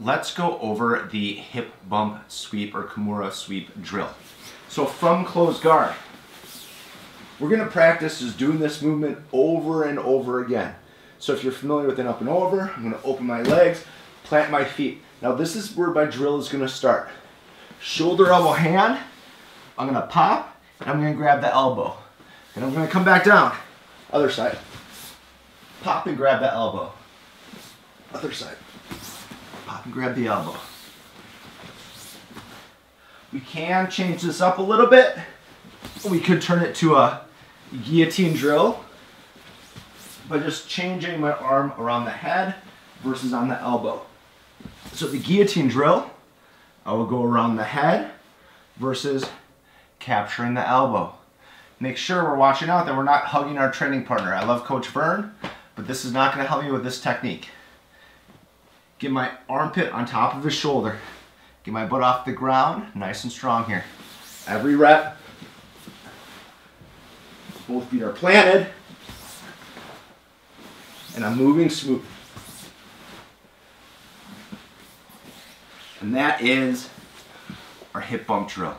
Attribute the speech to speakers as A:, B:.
A: let's go over the hip bump sweep or Kimura sweep drill. So from closed guard, we're gonna practice just doing this movement over and over again. So if you're familiar with an up and over, I'm gonna open my legs, plant my feet. Now this is where my drill is gonna start. Shoulder, elbow, hand. I'm gonna pop, and I'm gonna grab the elbow. And I'm gonna come back down. Other side. Pop and grab the elbow. Other side. Grab the elbow. We can change this up a little bit. We could turn it to a guillotine drill by just changing my arm around the head versus on the elbow. So the guillotine drill, I will go around the head versus capturing the elbow. Make sure we're watching out that we're not hugging our training partner. I love Coach Vern, but this is not gonna help me with this technique. Get my armpit on top of his shoulder. Get my butt off the ground, nice and strong here. Every rep, both feet are planted, and I'm moving smooth. And that is our hip bump drill.